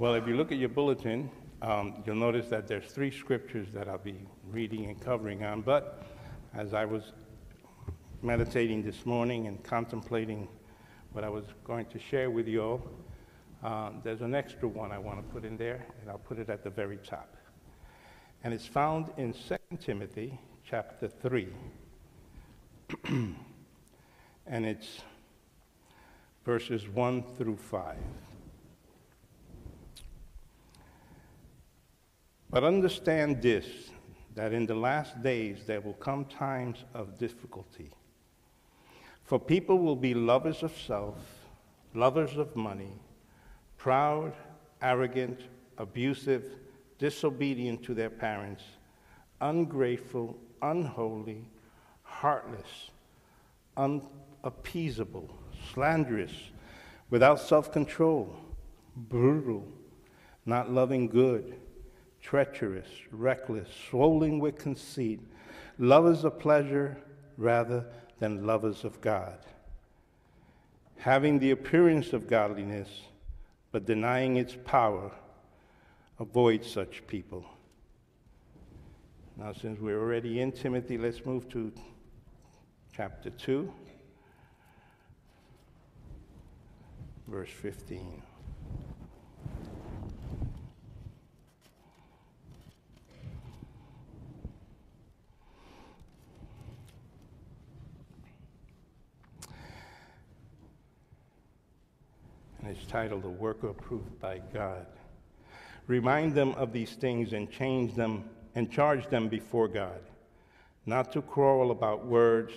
Well, if you look at your bulletin, um, you'll notice that there's three scriptures that I'll be reading and covering on. But as I was meditating this morning and contemplating what I was going to share with you all, uh, there's an extra one I want to put in there, and I'll put it at the very top. And it's found in 2 Timothy chapter 3. and it's verses 1 through 5. But understand this that in the last days there will come times of difficulty. For people will be lovers of self, lovers of money, proud, arrogant, abusive, disobedient to their parents, ungrateful, unholy, heartless, unappeasable, slanderous, without self control, brutal, not loving good treacherous, reckless, swollen with conceit, lovers of pleasure rather than lovers of God, having the appearance of godliness, but denying its power. Avoid such people. Now, since we're already in Timothy, let's move to chapter 2, verse 15. And it's titled A Worker Approved by God. Remind them of these things and change them and charge them before God, not to quarrel about words,